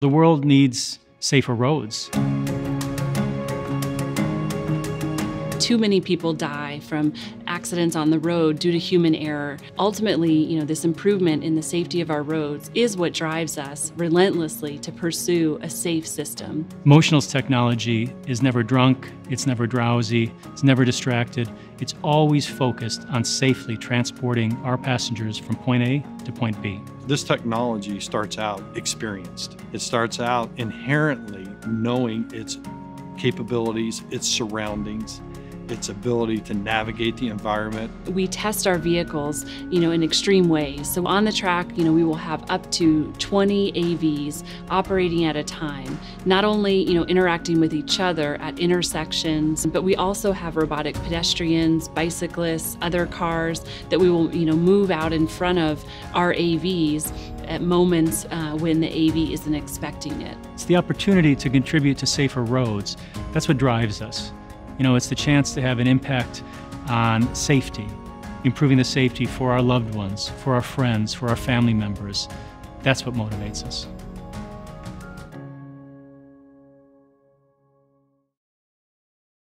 The world needs safer roads. Too many people die from accidents on the road due to human error. Ultimately, you know, this improvement in the safety of our roads is what drives us relentlessly to pursue a safe system. Motional's technology is never drunk, it's never drowsy, it's never distracted. It's always focused on safely transporting our passengers from point A to point B. This technology starts out experienced. It starts out inherently knowing its capabilities, its surroundings, its ability to navigate the environment. We test our vehicles, you know, in extreme ways. So on the track, you know, we will have up to 20 AVs operating at a time, not only, you know, interacting with each other at intersections, but we also have robotic pedestrians, bicyclists, other cars that we will, you know, move out in front of our AVs at moments uh, when the AV isn't expecting it. It's the opportunity to contribute to safer roads. That's what drives us. You know, it's the chance to have an impact on safety, improving the safety for our loved ones, for our friends, for our family members. That's what motivates us.